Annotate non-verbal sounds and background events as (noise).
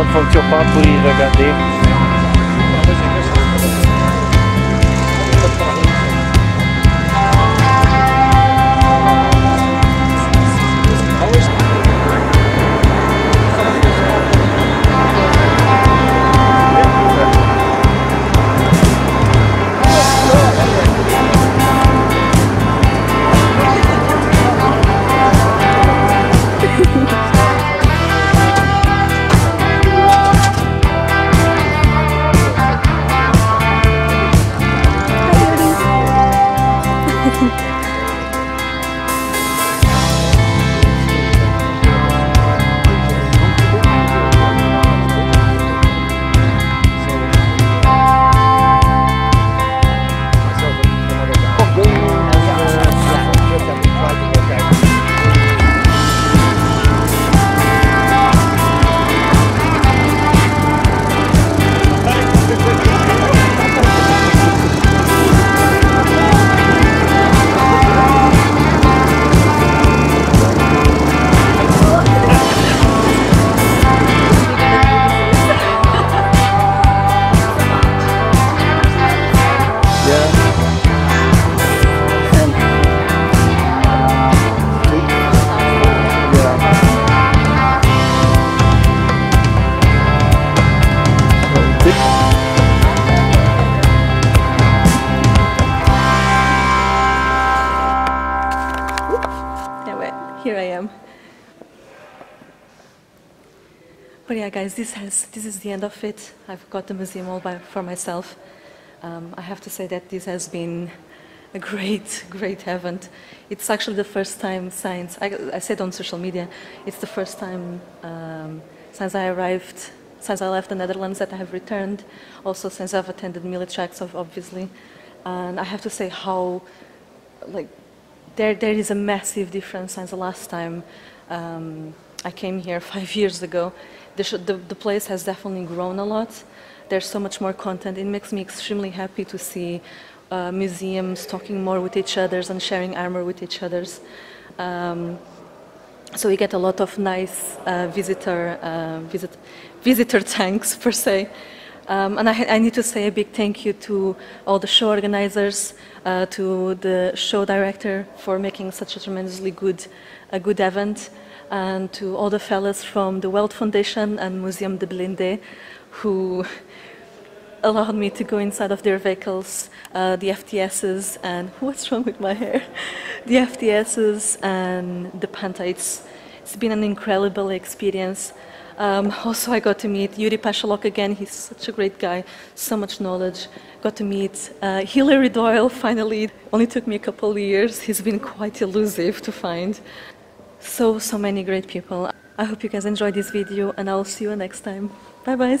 Sabe, foi o papo e HD. But yeah, guys, this has this is the end of it. I've got the museum all by for myself. Um, I have to say that this has been a great, (laughs) great event. It's actually the first time since I, I said on social media, it's the first time um, since I arrived, since I left the Netherlands that I have returned. Also, since I've attended Militracks, obviously, and I have to say how, like, there there is a massive difference since the last time um, I came here (laughs) five years ago the, the, the, place has definitely grown a lot. There's so much more content. It makes me extremely happy to see uh, museums talking more with each other and sharing armor with each other. Um, so we get a lot of nice uh, visitor uh, visit visitor (laughs) tanks per se. Um, and I, I, need to say a big thank you to all the show organizers, uh, to the show director for making such a tremendously good, a good event, and to all the fellows from the Weald Foundation and Musée des Blindés who allowed me to go inside of their vehicles, uh, the FTSs and (laughs) what's wrong with my hair? The FTSs and the Panther. It's, it's been an incredible experience. Um, also, I got to meet Yuri Pasholok again. He's such a great guy, so much knowledge. Got to meet uh, Hilary Doyle finally. Only took me a couple of years. He's been quite elusive to find. So, so many great people. I hope you guys enjoyed this video and I'll see you next time. Bye, bye.